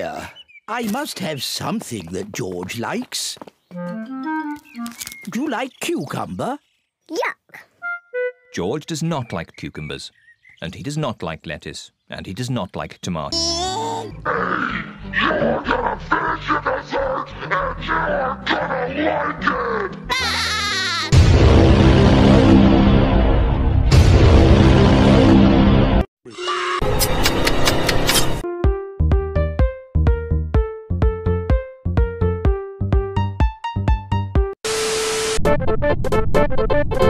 dear. I must have something that George likes. Do you like cucumber? Yuck. George does not like cucumbers, and he does not like lettuce, and he does not like tomato. You're gonna finish your dessert, and you're gonna like it! Música